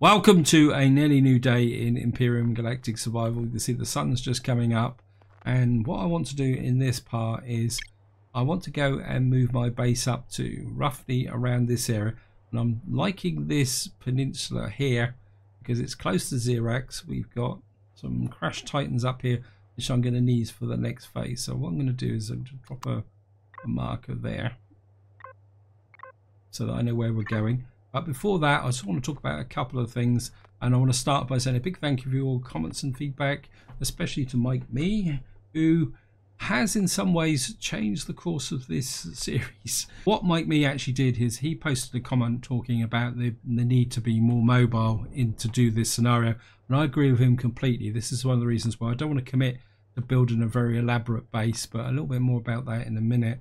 Welcome to a nearly new day in Empyrion Galactic Survival. You can see the sun's just coming up and what I want to do in this part is I want to go and move my base up to roughly around this area and I'm liking this peninsula here because it's close to Zirax. We've got some Crash Titans up here which I'm going to need for the next phase. So what I'm going to do is I'm going to drop a, a marker there so that I know where we're going. But before that, I just want to talk about a couple of things. And I want to start by saying a big thank you for your comments and feedback, especially to Mike Me, who has in some ways changed the course of this series. What Mike Me actually did is he posted a comment talking about the, the need to be more mobile in to do this scenario. And I agree with him completely. This is one of the reasons why I don't want to commit to building a very elaborate base, but a little bit more about that in a minute.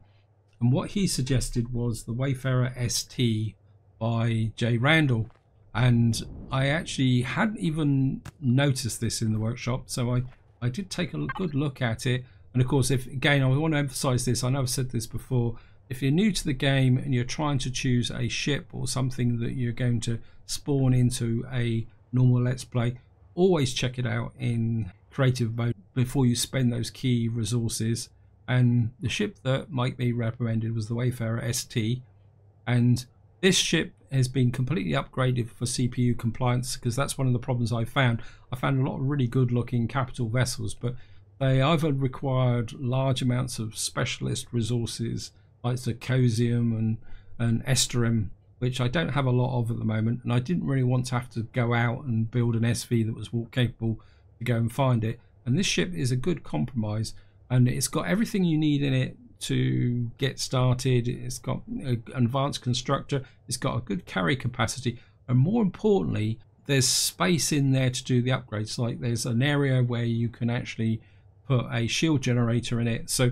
And what he suggested was the Wayfarer ST by Jay Randall. And I actually hadn't even noticed this in the workshop, so I, I did take a good look at it. And of course, if again, I want to emphasize this, I know I've said this before, if you're new to the game and you're trying to choose a ship or something that you're going to spawn into a normal Let's Play, always check it out in creative mode before you spend those key resources. And the ship that might be recommended was the Wayfarer ST. And this ship has been completely upgraded for CPU compliance because that's one of the problems I found. I found a lot of really good looking capital vessels, but they either required large amounts of specialist resources like zirconium and, and erestrum, which I don't have a lot of at the moment, and I didn't really want to have to go out and build an SV that was warp capable to go and find it. And this ship is a good compromise, and it's got everything you need in it to get started. It's got an advanced constructor. It's got a good carry capacity, and more importantly, there's space in there to do the upgrades. Like there's an area where you can actually put a shield generator in it. So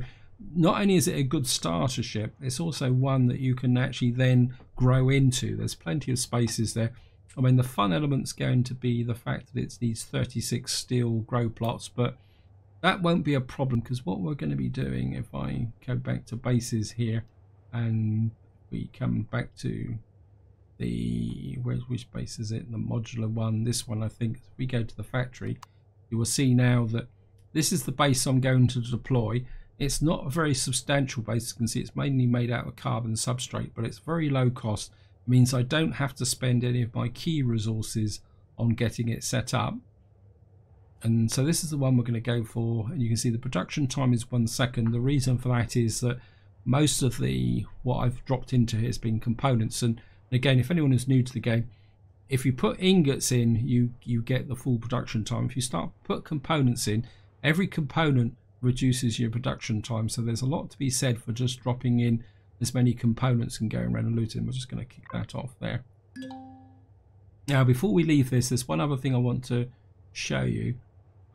not only is it a good starter ship, it's also one that you can actually then grow into. There's plenty of spaces there. I mean, the fun element's going to be the fact that it's these 36 steel grow plots, but that won't be a problem because what we're going to be doing if I go back to bases here and we come back to the where's which base is it? The modular one. This one I think if we go to the factory you will see now that this is the base I'm going to deploy. It's not a very substantial base. You can see it's mainly made out of carbon substrate but it's very low cost. It means I don't have to spend any of my key resources on getting it set up and so this is the one we're going to go for and you can see the production time is one second. The reason for that is that most of the what I've dropped into here has been components. And again if anyone is new to the game if you put ingots in you you get the full production time. If you start put components in every component reduces your production time. So there's a lot to be said for just dropping in as many components and going around and looting. We're just going to kick that off there. Now before we leave this there's one other thing I want to show you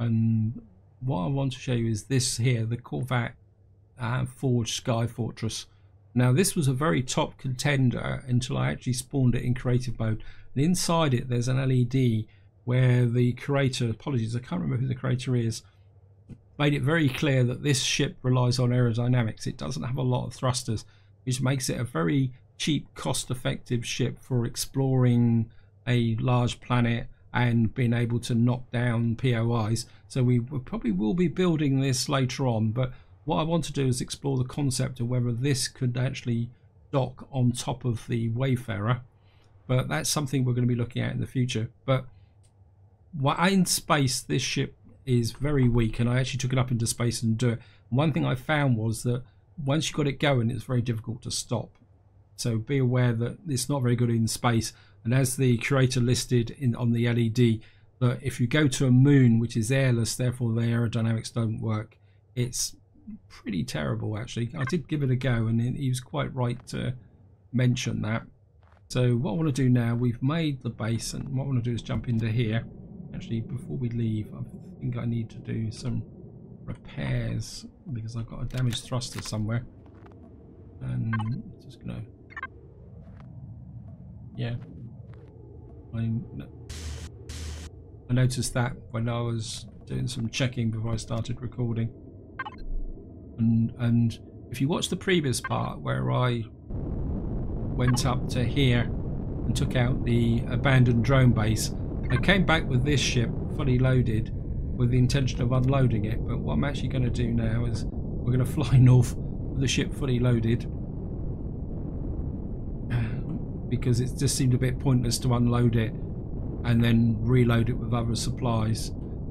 and what I want to show you is this here the Corvatt uh, Forge Sky Fortress. Now this was a very top contender until I actually spawned it in creative mode. And inside it there's an LED where the creator apologies I can't remember who the creator is made it very clear that this ship relies on aerodynamics. It doesn't have a lot of thrusters which makes it a very cheap cost effective ship for exploring a large planet and being able to knock down POIs. So we probably will be building this later on, but what I want to do is explore the concept of whether this could actually dock on top of the Wayfarer. But that's something we're going to be looking at in the future. But in space, this ship is very weak, and I actually took it up into space and do it. One thing I found was that once you got it going, it's very difficult to stop. So be aware that it's not very good in space and as the creator listed in on the LED, that if you go to a moon which is airless, therefore the aerodynamics don't work, it's pretty terrible actually. I did give it a go and he was quite right to mention that. So what I want to do now, we've made the base and what I want to do is jump into here. Actually, before we leave, I think I need to do some repairs because I've got a damaged thruster somewhere. And just gonna, yeah, I, I noticed that when I was doing some checking before I started recording. And, and if you watch the previous part where I went up to here and took out the abandoned drone base. I came back with this ship fully loaded with the intention of unloading it, but what I'm actually going to do now is we're going to fly north with the ship fully loaded because it just seemed a bit pointless to unload it and then reload it with other supplies.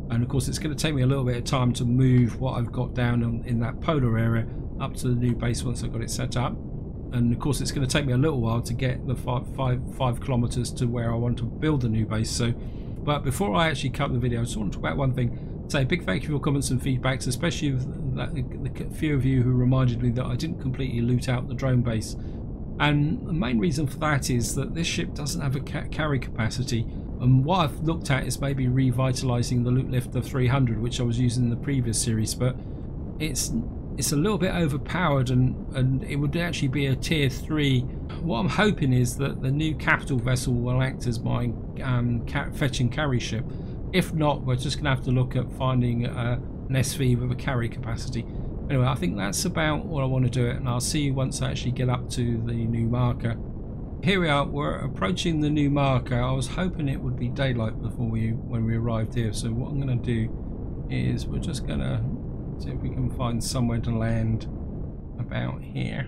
And of course it's going to take me a little bit of time to move what I've got down in, that polar area up to the new base once I've got it set up. And of course it's going to take me a little while to get the five, five, five kilometers to where I want to build the new base so. But before I actually cut the video I just want to talk about one thing. Say a big thank you for comments and feedbacks especially that, the few of you who reminded me that I didn't completely loot out the drone base and the main reason for that is that this ship doesn't have a ca carry capacity. And what I've looked at is maybe revitalizing the loot lifter 300 which I was using in the previous series but it's it's a little bit overpowered and and it would actually be a tier 3 what I'm hoping is that the new capital vessel will act as my um, fetch and carry ship. If not we're just gonna have to look at finding uh, an SV with a carry capacity anyway I think that's about what I want to do it and I'll see you once I actually get up to the new marker. Here we are we're approaching the new marker. I was hoping it would be daylight before we when we arrived here so what I'm going to do is we're just going to see if we can find somewhere to land about here.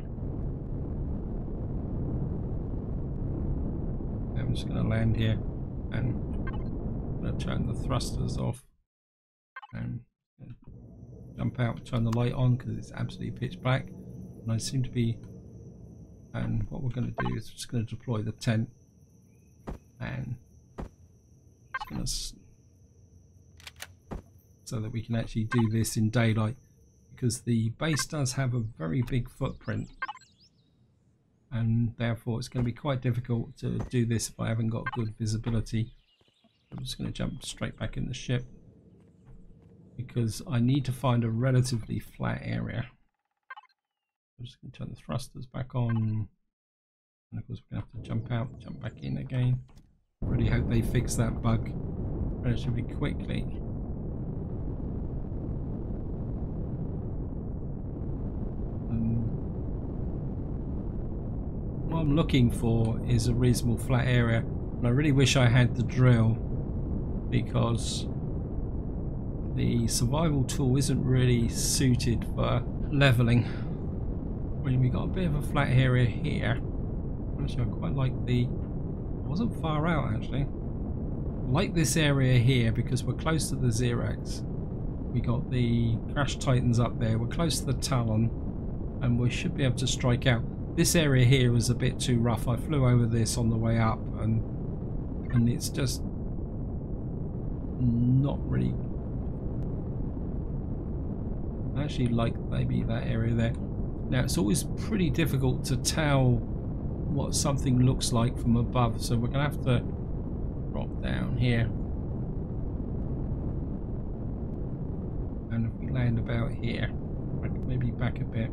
I'm just going to land here and I'm going to turn the thrusters off and jump out turn the light on because it's absolutely pitch black. And I seem to be and what we're going to do is just going to deploy the tent. And it's going to so that we can actually do this in daylight because the base does have a very big footprint. And therefore it's going to be quite difficult to do this if I haven't got good visibility. I'm just going to jump straight back in the ship because I need to find a relatively flat area I'm just going to turn the thrusters back on. And of course we're going to have to jump out, jump back in again. Really hope they fix that bug relatively quickly. Um, what I'm looking for is a reasonable flat area. And I really wish I had the drill because the survival tool isn't really suited for leveling when we got a bit of a flat area here. Actually, I quite like the... It wasn't far out, actually. I like this area here because we're close to the Zirax. We got the Crash Titans up there. We're close to the Talon. And we should be able to strike out. This area here is a bit too rough. I flew over this on the way up and and it's just not really I actually like maybe that area there. Now it's always pretty difficult to tell what something looks like from above so we're to have to drop down here. And if we land about here maybe back a bit.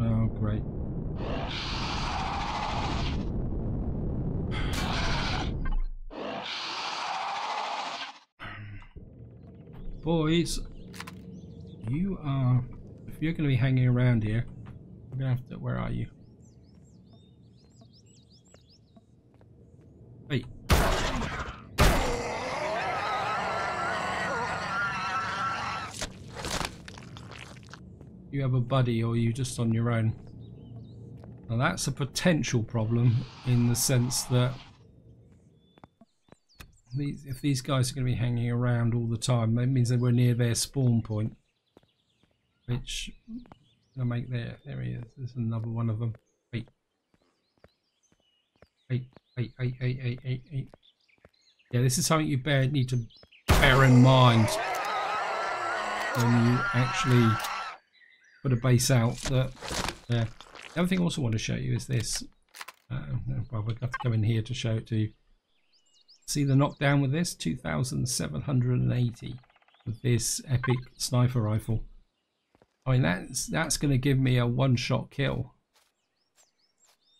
Oh great boys you are, if you're going to be hanging around here, I'm going to have to, where are you? Wait. You have a buddy or you just on your own? Now that's a potential problem in the sense that these, if these guys are going to be hanging around all the time, that means that we're near their spawn point which I'll make there. There he is. There's another one of them. Wait. Wait, wait, wait, wait, wait, wait, wait. Yeah, this is something you bear, need to bear in mind when you actually put a base out. That yeah. The other thing I also want to show you is this. Uh, well, we'll have to come in here to show it to you. See the knockdown with this? 2,780 with this epic sniper rifle. I mean, that's that's going to give me a one-shot kill.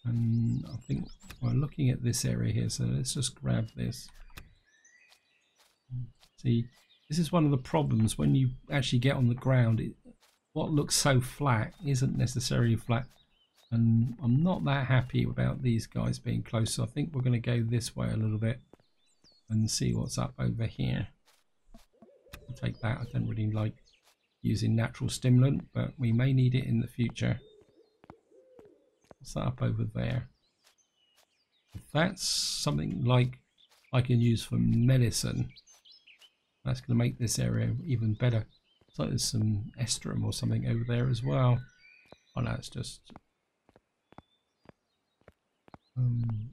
And I think we're looking at this area here, so let's just grab this. See, this is one of the problems when you actually get on the ground. It, what looks so flat isn't necessarily flat. And I'm not that happy about these guys being close. So I think we're going to go this way a little bit and see what's up over here. I'll take that. I don't really like using natural stimulant, but we may need it in the future. What's that up over there? If that's something like I can use for medicine, that's going to make this area even better. It's like there's some erestrum or something over there as well. Oh no, it's just... Um,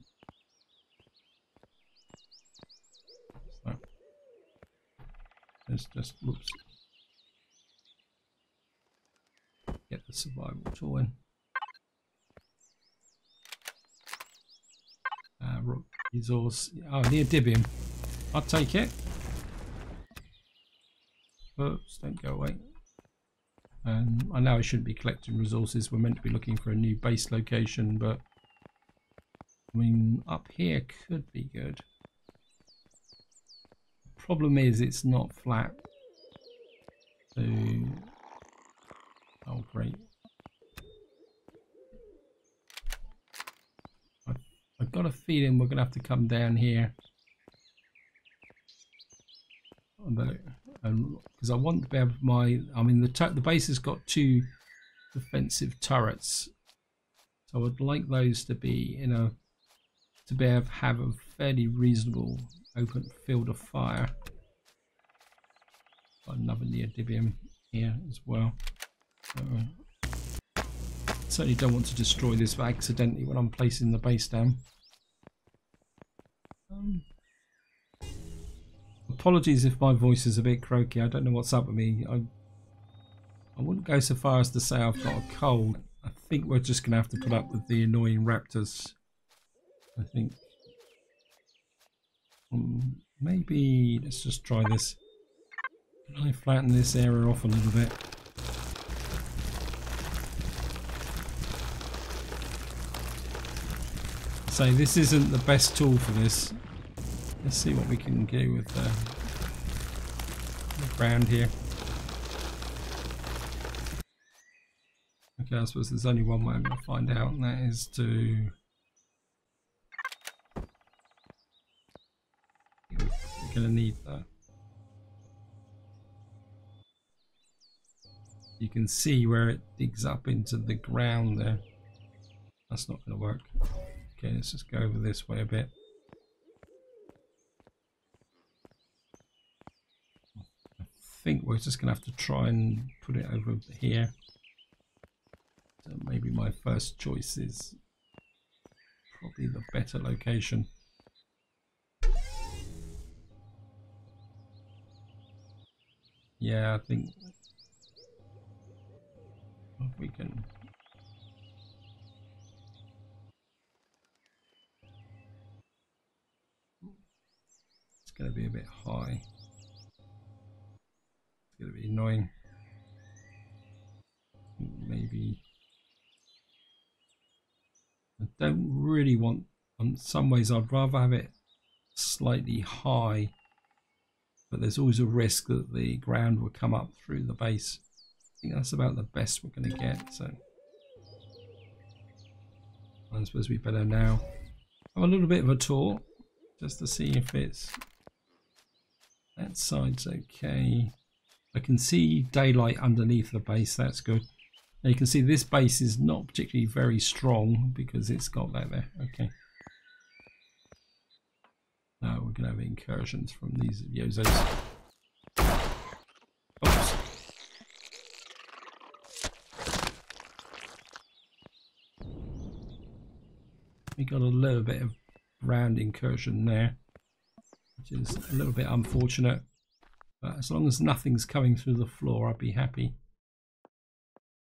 it's just, whoops. Get the survival tool in. Uh, rock resource. Oh, neodymium. I'll take it. Oops, don't go away. Um, I know I shouldn't be collecting resources. We're meant to be looking for a new base location, but I mean, up here could be good. Problem is, it's not flat. So, oh great. I've, I've got a feeling we're gonna have to come down here. Oh, because um, I want to be have my I mean the the base has got two defensive turrets so I would like those to be you know, to be able to have a fairly reasonable open field of fire got another neodymium here as well so, certainly don't want to destroy this accidentally when I'm placing the base down um, Apologies if my voice is a bit croaky. I don't know what's up with me. I, I wouldn't go so far as to say I've got a cold. I think we're just going to have to put up with the annoying raptors. I think. Um, maybe let's just try this. Can I flatten this area off a little bit? So this isn't the best tool for this. Let's see what we can do with the, the ground here. Okay, I suppose there's only one way I'm going to find out, and that is to... To need that. You can see where it digs up into the ground there. That's not going to work. Okay, let's just go over this way a bit. I think we're just going to have to try and put it over here. So maybe my first choice is probably the better location. Yeah, I think we can it's going to be a bit high It's gonna be annoying. Maybe I don't really want in some ways I'd rather have it slightly high but there's always a risk that the ground will come up through the base. I think that's about the best we're going to get so I suppose we better now have a little bit of a tour just to see if it's that side's okay I can see daylight underneath the base, that's good. Now you can see this base is not particularly very strong because it's got that there. Okay. Now we're going to have incursions from these Yozos. Oops. We got a little bit of round incursion there, which is a little bit unfortunate. But as long as nothing's coming through the floor, I'd be happy.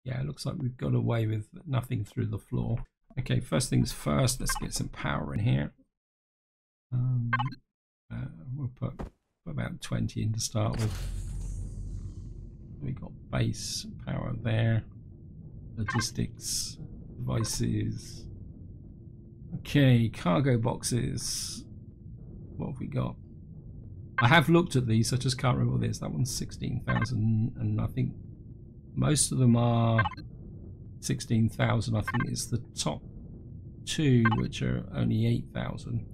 Yeah, it looks like we've got away with nothing through the floor. Okay, first things first, let's get some power in here. Um, uh, we'll put, put about 20 in to start with. We got base power there, logistics, devices. Okay, cargo boxes. What have we got? I have looked at these, I just can't remember this. That one's 16,000 and I think most of them are 16,000 I think it's the top two which are only 8,000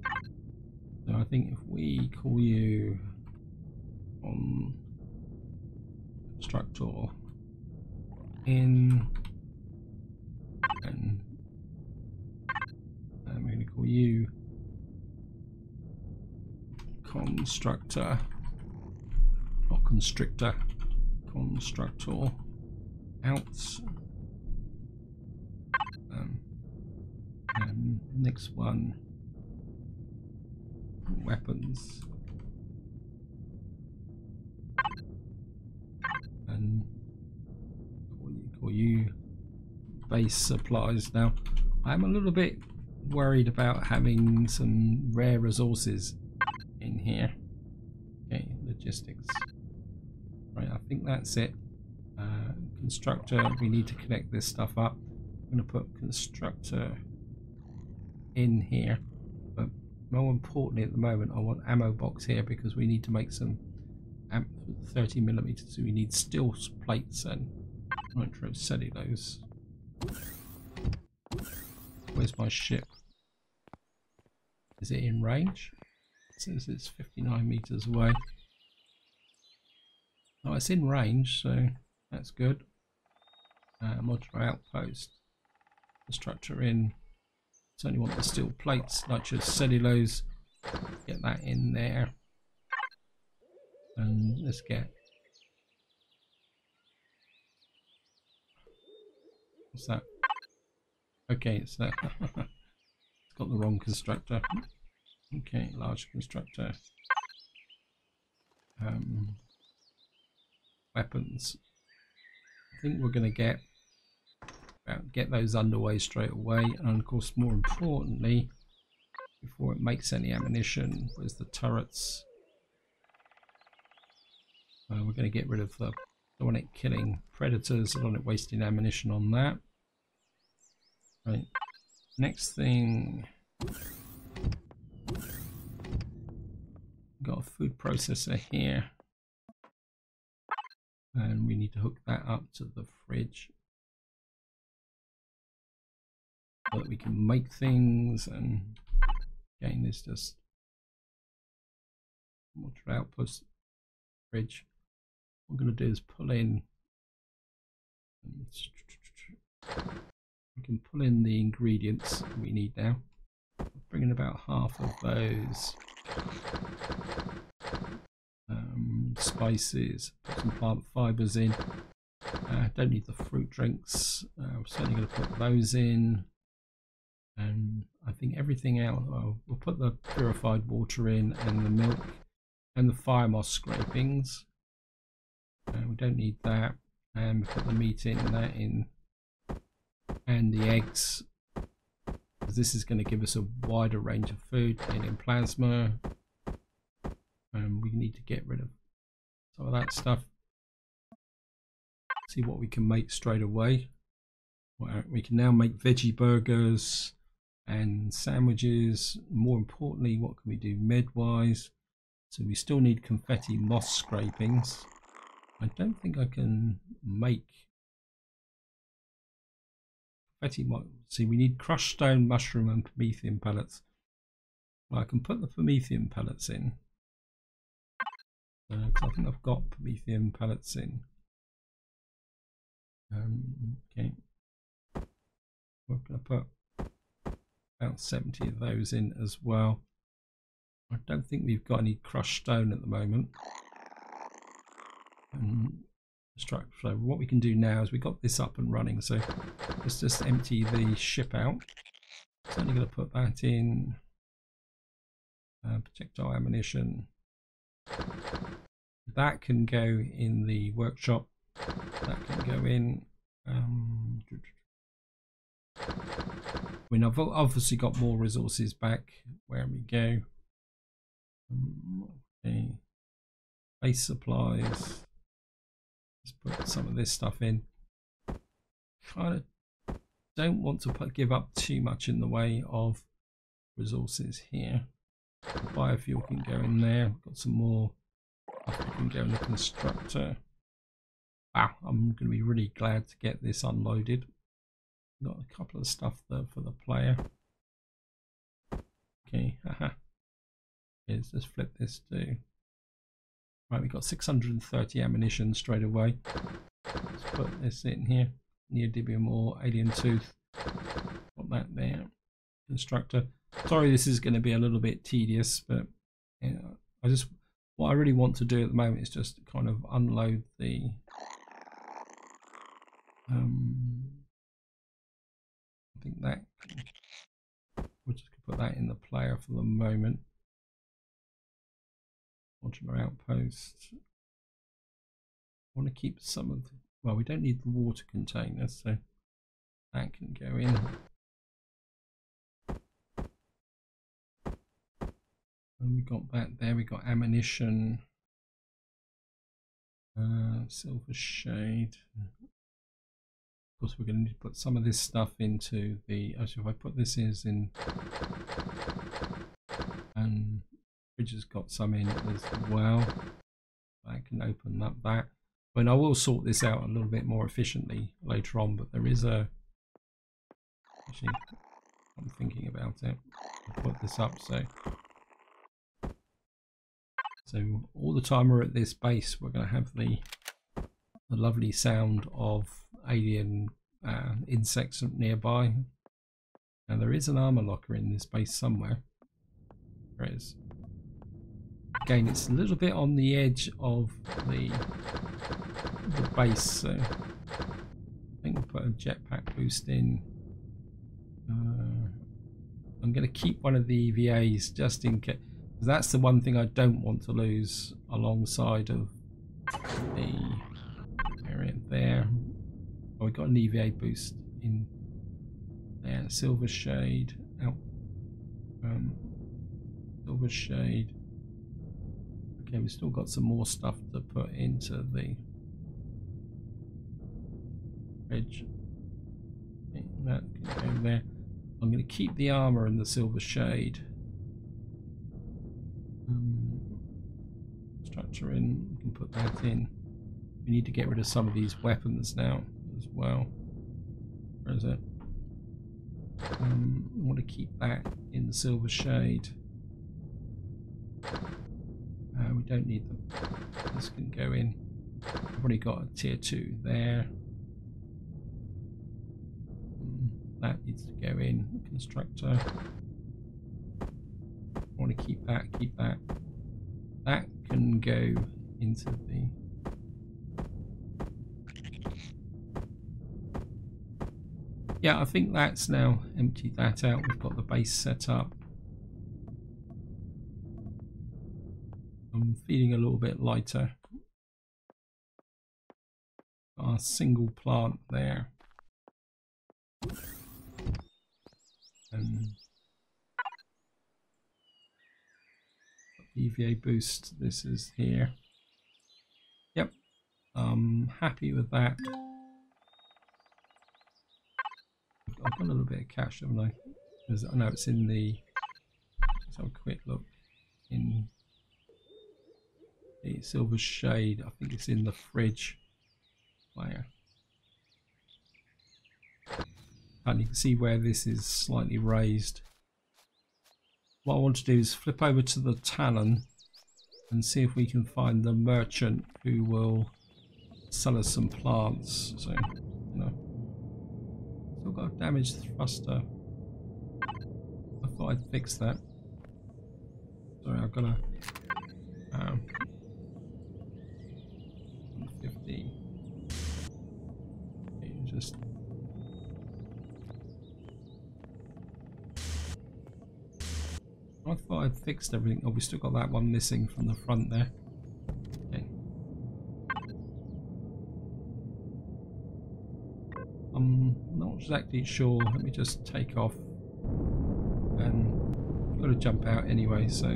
so I think if we call you on constructor in and I'm going to call you constructor or constrictor constructor out um, and next one weapons. And call you, you. Base supplies. Now I'm a little bit worried about having some rare resources in here. Okay logistics. Right I think that's it. Uh, constructor we need to connect this stuff up. I'm going to put constructor in here more importantly at the moment I want ammo box here because we need to make some 30 millimeters. So we need steel plates and nitrocellulose where's my ship? Is it in range? It says it's 59 meters away. Oh it's in range so that's good. Uh, modular outpost. The structure in only want the steel plates, nitrocellulose. Get that in there. And let's get What's that? Okay, it's that. it's got the wrong constructor. Okay, large constructor. Um, weapons. I think we're going to get get those underway straight away. And of course more importantly before it makes any ammunition where's the turrets? Uh, we're going to get rid of the don't want it killing predators I don't want it wasting ammunition on that. Right next thing. Got a food processor here. And we need to hook that up to the fridge so that we can make things and again there's just modular output fridge what I'm going to do is pull in we can pull in the ingredients we need now. Bring in about half of those um, spices put some plant fibers in. Uh, don't need the fruit drinks. Uh, I'm certainly going to put those in and I think everything else well, put the purified water in and the milk and the fire moss scrapings. Uh, we don't need that. And we put the meat in that in and the eggs. This is going to give us a wider range of food and in plasma. And we need to get rid of some of that stuff. See what we can make straight away. We can now make veggie burgers and sandwiches. More importantly, what can we do med-wise? So we still need confetti moss scrapings. I don't think I can make confetti moss. See, we need crushed stone, mushroom and promethium pellets. Well, I can put the promethium pellets in. Uh, I think I've got promethium pellets in. Um, okay. What can I put? About 70 of those in as well. I don't think we've got any crushed stone at the moment. Um, so what we can do now is we got this up and running, so let's just empty the ship out. So only going to put that in uh, projectile ammunition. That can go in the workshop. That can go in. Um, I mean, I've obviously got more resources back. Where we go? Um, okay. Base supplies. Let's put some of this stuff in. Kind of don't want to put, give up too much in the way of resources here. Biofuel can go in there. Got some more. I can go in the constructor. Wow, I'm going to be really glad to get this unloaded. Got a couple of stuff there for the player. Okay, haha. Let's just flip this to. Right, we got 630 ammunition straight away. Let's put this in here. Neodymium ore, alien tooth. Got that there. Constructor. Sorry, this is going to be a little bit tedious, but you know, I just what I really want to do at the moment is just kind of unload the um, think that we'll just put that in the player for the moment. Modular outpost. I want to keep some of the, well, we don't need the water containers, so that can go in. And we got that there, we got ammunition, uh, silver shade. Of course, we're going to need to put some of this stuff into the. Actually, if I put this is in, and Bridges got some in as well. I can open up that. I mean, I will sort this out a little bit more efficiently later on, but there is a. Actually, I'm thinking about it. I'll put this up so. So all the time we're at this base, we're going to have the the lovely sound of alien uh, insects nearby. Now there is an armor locker in this base somewhere. There is. Again, it's a little bit on the edge of the the base, so I think we'll put a jetpack boost in. Uh, I'm going to keep one of the EVAs just in case. That's the one thing I don't want to lose alongside of the area there. Oh, we got an EVA boost in there. Silver shade out. Um, silver shade. Okay, we've still got some more stuff to put into the edge. That there. I'm going to keep the armor in the silver shade. Um, structure in. We can put that in. We need to get rid of some of these weapons now as well. Where is it? Um, I want to keep that in the silver shade. Uh, we don't need them. This can go in. I've already got a tier 2 there. Um, that needs to go in. Constructor. I want to keep that, keep that. That can go into the yeah, I think that's now emptied that out. We've got the base set up. I'm feeling a little bit lighter. Our single plant there. And EVA boost, this is here. Yep, I'm happy with that. I've got a little bit of cash, haven't I? Because I know it's in the. Let's have a quick look. In the silver shade, I think it's in the fridge player. And you can see where this is slightly raised. What I want to do is flip over to the Talon and see if we can find the merchant who will sell us some plants. So, you know. Still got a damaged thruster. I thought I'd fix that. Sorry, I've got to... Um, 50. Okay, just... I thought I'd fixed everything. Oh, we still got that one missing from the front there. Exactly sure. Let me just take off. And got to jump out anyway, so.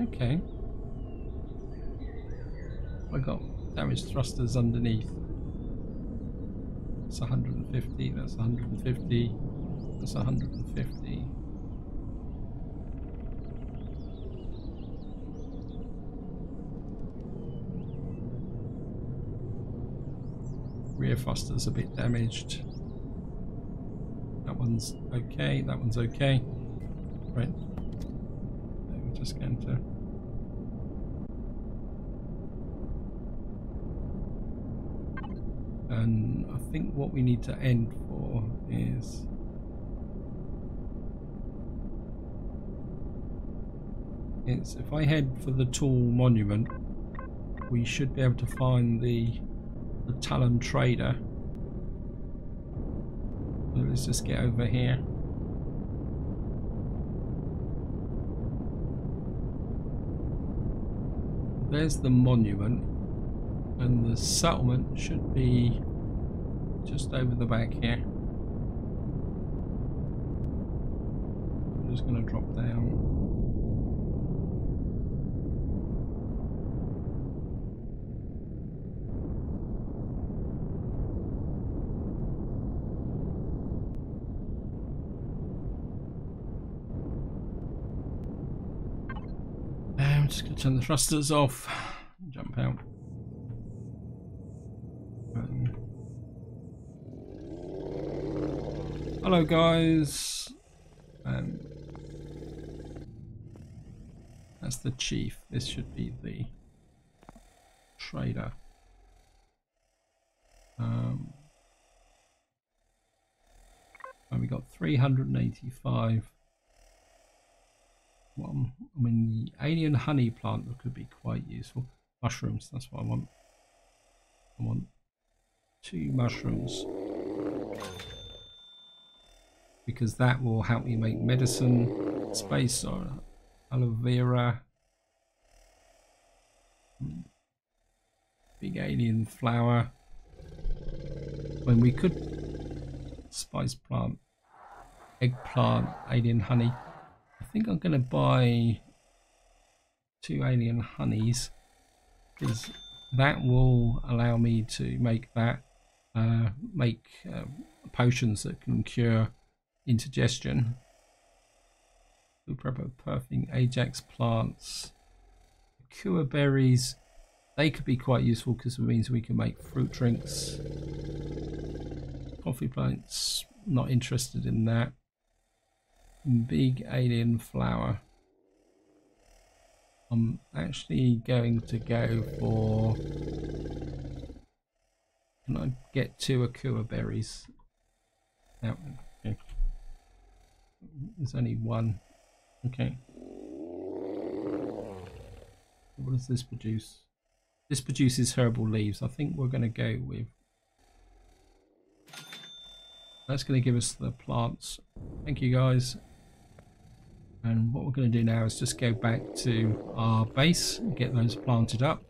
Okay. I got damaged thrusters underneath. That's 150, that's 150, that's 150. Rear thruster's a bit damaged. That one's okay, that one's okay. Right. We're just going to and I think what we need to end for is it's if I head for the tall monument we should be able to find the the Talon trader let's just get over here there's the monument and the settlement should be just over the back here. I'm just going to drop down. Just going to turn the thrusters off, jump out. Hello guys. Um, that's the chief. This should be the trader. Um, and we got 385. Well, I mean, the alien honey plant that could be quite useful. Mushrooms, that's what I want. I want two mushrooms because that will help me make medicine, space or aloe vera, big alien flower. When we could spice plant, eggplant, alien honey. I think I'm going to buy two alien honeys because that will allow me to make that uh, make uh, potions that can cure indigestion. Super perfing Ajax plants. Kua berries. They could be quite useful because it means we can make fruit drinks. Coffee plants. Not interested in that. Big alien flower. I'm actually going to go for. Can I get two Akua berries? Now, okay. There's only one. Okay. What does this produce? This produces herbal leaves. I think we're going to go with... That's going to give us the plants. Thank you guys. And what we're going to do now is just go back to our base and get those planted up.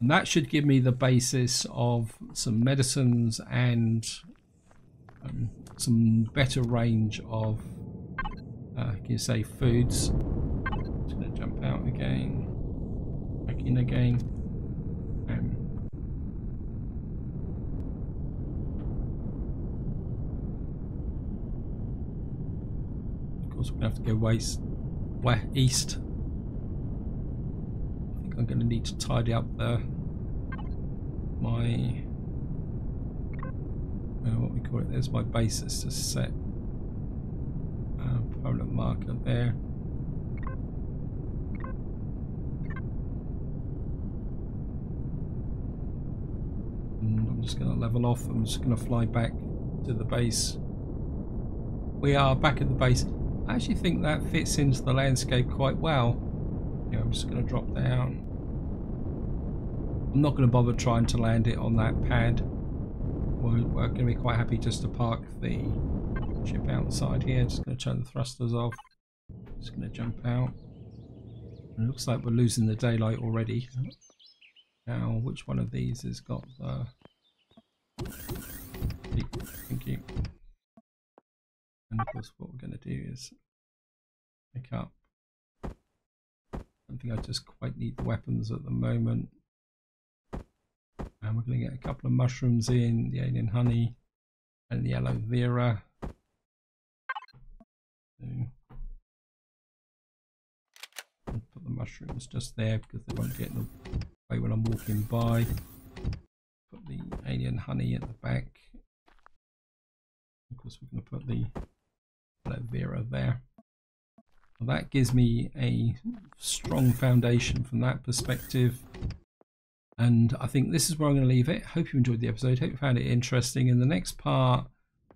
And that should give me the basis of some medicines and um, some better range of, uh, can you say, foods. Just going to jump out again, back in again. Um, of course, we're going to have to go west, west, east. I think I'm going to need to tidy up the my uh, what we call it. There's my basis to set uh, permanent marker there. I'm just going to level off. I'm just going to fly back to the base. We are back at the base. I actually think that fits into the landscape quite well. Yeah, I'm just going to drop down. I'm not going to bother trying to land it on that pad we're, we're going to be quite happy just to park the ship outside here. Just going to turn the thrusters off. Just going to jump out. it looks like we're losing the daylight already. Now, which one of these has got the... Thank you. And of course what we're going to do is pick up. I don't think I just quite need the weapons at the moment. And we're going to get a couple of mushrooms in, the alien honey and the aloe vera. So, put the mushrooms just there because they won't get in the way when I'm walking by. put the alien honey at the back. Of course, we're going to put the vera there. Well, that gives me a strong foundation from that perspective. And I think this is where I'm going to leave it. Hope you enjoyed the episode. Hope you found it interesting. In the next part,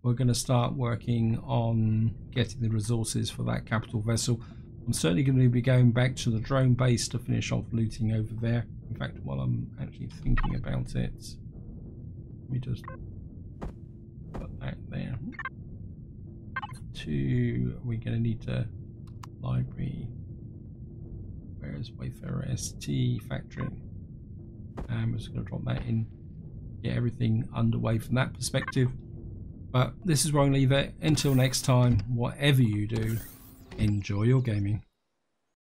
we're going to start working on getting the resources for that capital vessel. I'm certainly going to be going back to the drone base to finish off looting over there. In fact, while I'm actually thinking about it, let me just put that there. Two, we're going to need to library. Where's Wayfarer ST factory? And we're just going to drop that in, get everything underway from that perspective. But this is where to leave it. Until next time, whatever you do, enjoy your gaming.